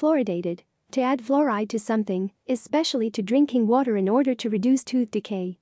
fluoridated. To add fluoride to something, especially to drinking water in order to reduce tooth decay,